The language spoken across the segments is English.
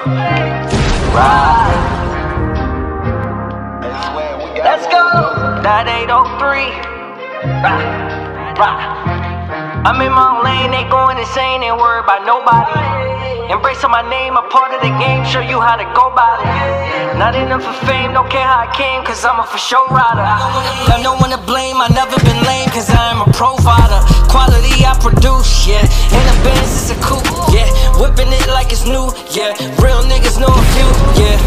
Let's go. That 803. Ride, ride. I'm in my own lane, they going insane, ain't worried about nobody. Embracing my name, a part of the game, show you how to go about it. Not enough for fame, don't care how I came, cause I'm a for sure rider. Got no one to blame, I never been lame, cause I am a provider. Quality I produce, It like it's new, yeah. Real niggas know a few, yeah.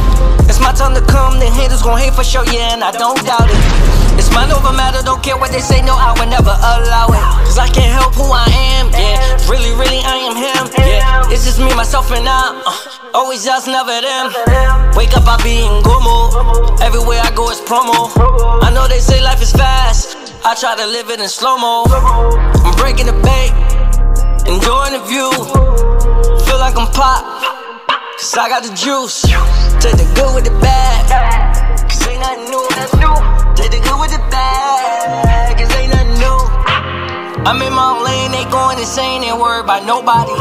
It's my time to come, the haters gon' hate for sure, yeah, and I don't doubt it. It's mind over matter, don't care what they say, no, I would never allow it. Cause I can't help who I am, yeah. Really, really, I am him, yeah. It's just me, myself, and I. Uh, always us, never them. Wake up, I be in good. Everywhere I go, it's promo. I know they say life is fast. I try to live it in slow mo. I'm breaking the bank, enjoying the view. Pop, cause I got the juice. Take the good with the bad, cause ain't nothing new. Take the good with the bad, cause ain't nothing new. I'm in my own lane, they going insane, ain't worried about nobody.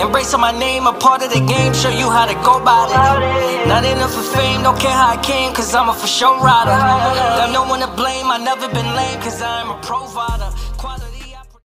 Embracing my name, a part of the game, show you how to go about it. Not enough for fame, don't care how I came, cause I'm a for sure rider. Got no one to blame, I never been lame, cause I'm a provider. Quality